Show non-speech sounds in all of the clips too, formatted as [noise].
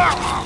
Ah!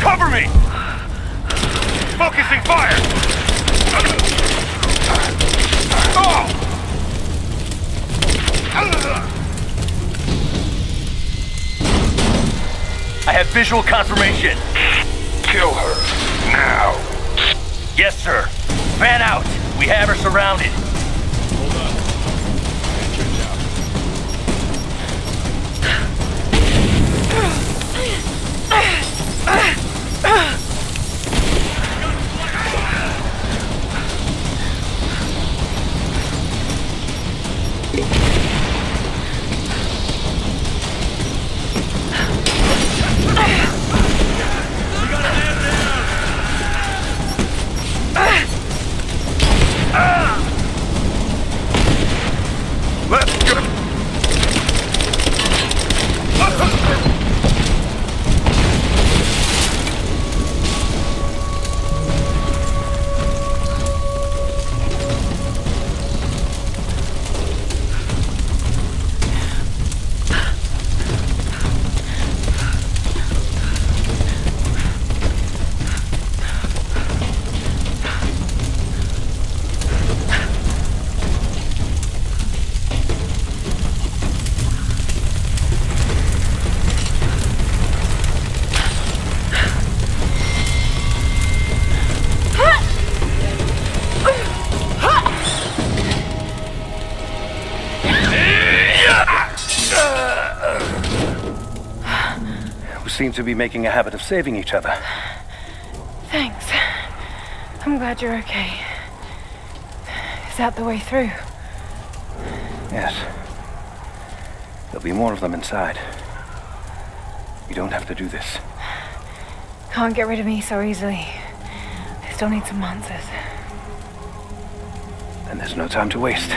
Cover me! Focusing fire! Oh! I have visual confirmation. Kill her. Now. Yes, sir. Fan out. We have her surrounded. Seem to be making a habit of saving each other. Thanks. I'm glad you're okay. Is that the way through? Yes. There'll be more of them inside. You don't have to do this. Can't get rid of me so easily. I still need some answers. And there's no time to waste.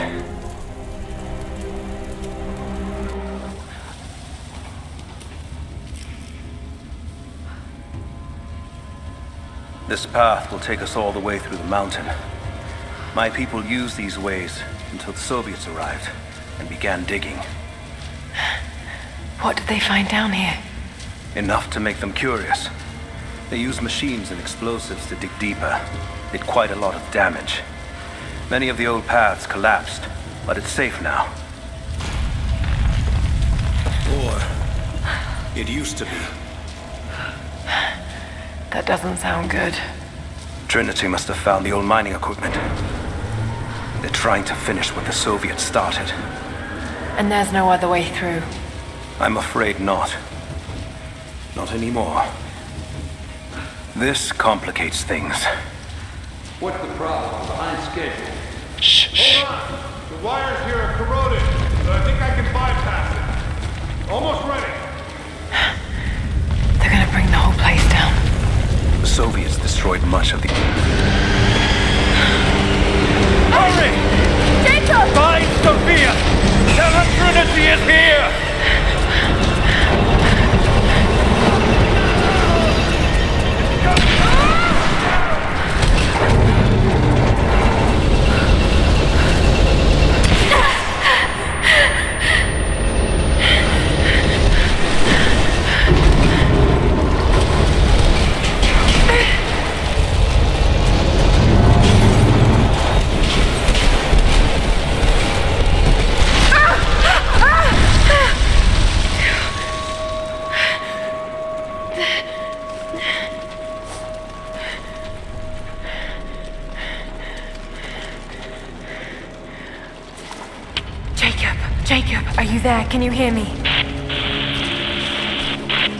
This path will take us all the way through the mountain. My people used these ways until the Soviets arrived and began digging. What did they find down here? Enough to make them curious. They used machines and explosives to dig deeper. Did quite a lot of damage. Many of the old paths collapsed, but it's safe now. Or it used to be. That doesn't sound good. Trinity must have found the old mining equipment. They're trying to finish what the Soviets started. And there's no other way through. I'm afraid not. Not anymore. This complicates things. What's the problem? Behind schedule. Shh, shh. The wires here are corroded, but I think I can bypass it. Almost ready. They're gonna bring the whole place down. The Soviets destroyed much of the... Hurry! Jacob! Find Sofia! Tell her Trinity is here! Are there? Can you hear me?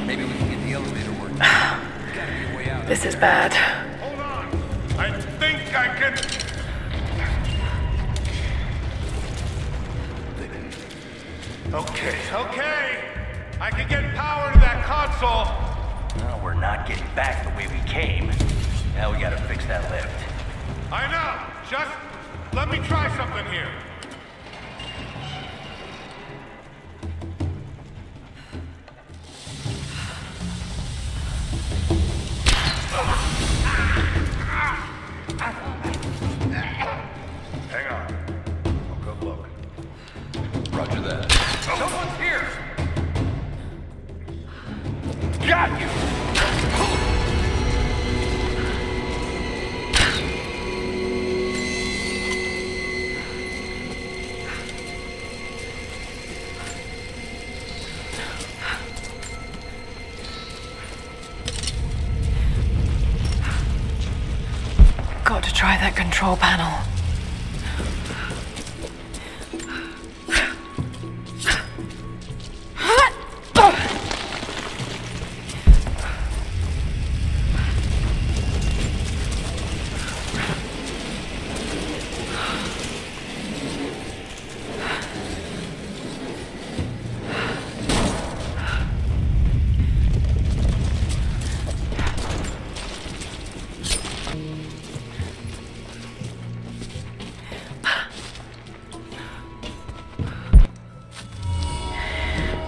Maybe we can get the elevator working. [sighs] Gotta be a way out. This is bad. Hold on. I think I can. Okay, okay. I can get power to that console. No, we're not getting back the way we came. Now we gotta fix that lift. I know. Just let me try something here. That. Someone's here! Got you! Got to try that control panel.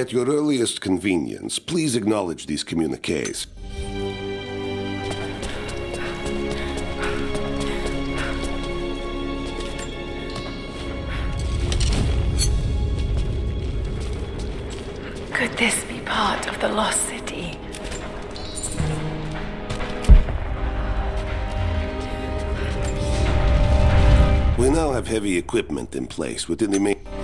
At your earliest convenience, please acknowledge these communiques. Could this be part of the lost city? We now have heavy equipment in place within the main.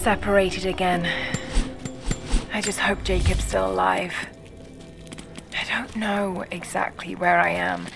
Separated again. I just hope Jacob's still alive. I don't know exactly where I am,